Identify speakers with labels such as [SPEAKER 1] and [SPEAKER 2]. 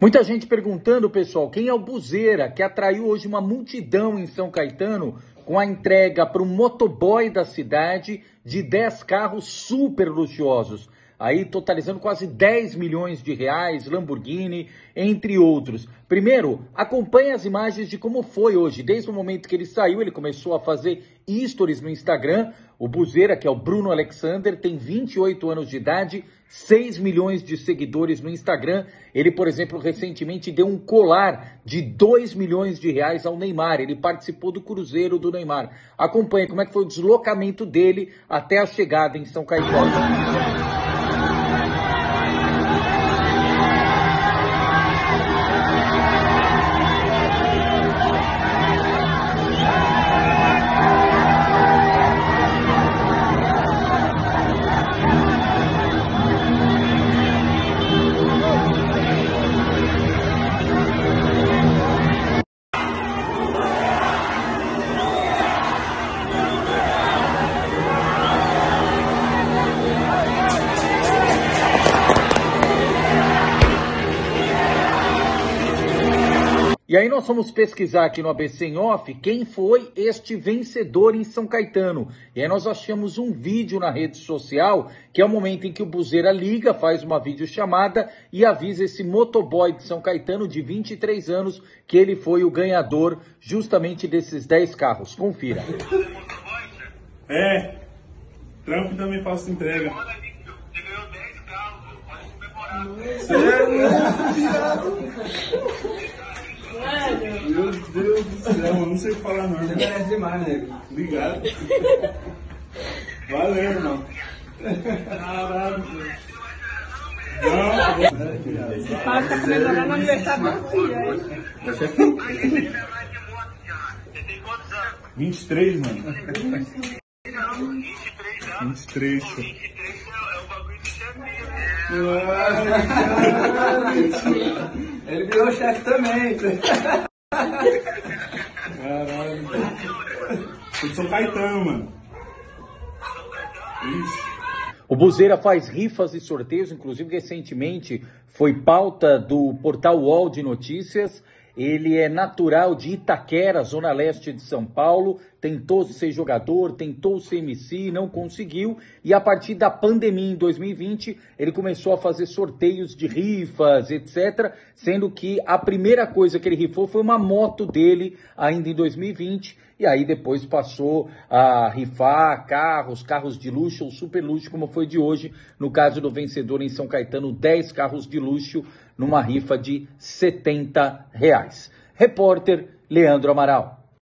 [SPEAKER 1] Muita gente perguntando, pessoal, quem é o Buzeira que atraiu hoje uma multidão em São Caetano com a entrega para o motoboy da cidade de 10 carros super luxuosos aí totalizando quase 10 milhões de reais, Lamborghini, entre outros. Primeiro, acompanhe as imagens de como foi hoje. Desde o momento que ele saiu, ele começou a fazer stories no Instagram. O Buzeira, que é o Bruno Alexander, tem 28 anos de idade, 6 milhões de seguidores no Instagram. Ele, por exemplo, recentemente deu um colar de 2 milhões de reais ao Neymar. Ele participou do Cruzeiro do Neymar. Acompanhe como é que foi o deslocamento dele até a chegada em São Caetano. E aí nós fomos pesquisar aqui no ABC em Off quem foi este vencedor em São Caetano. E aí nós achamos um vídeo na rede social, que é o momento em que o Buzeira liga, faz uma videochamada e avisa esse motoboy de São Caetano de 23 anos que ele foi o ganhador justamente desses 10 carros. Confira.
[SPEAKER 2] É, trampo também faço entrega. Sério? Você
[SPEAKER 3] merece demais, nego.
[SPEAKER 2] Obrigado. Valeu, irmão. Caralho, Não,
[SPEAKER 4] Esse pai tá comemorando o aniversário da filha, hein?
[SPEAKER 2] Você tem 23, mano. 23, pô.
[SPEAKER 3] Ele virou chefe também.
[SPEAKER 2] Caralho. Sou de São Caetano, mano. Isso.
[SPEAKER 1] O Buzeira faz rifas e sorteios, inclusive recentemente foi pauta do portal UOL de Notícias. Ele é natural de Itaquera, zona leste de São Paulo. Tentou ser jogador, tentou ser MC, não conseguiu. E a partir da pandemia em 2020, ele começou a fazer sorteios de rifas, etc. Sendo que a primeira coisa que ele rifou foi uma moto dele, ainda em 2020. E aí depois passou a rifar carros, carros de luxo ou super luxo, como foi de hoje, no caso do vencedor em São Caetano, 10 carros de luxo numa rifa de 70 reais. Repórter Leandro Amaral.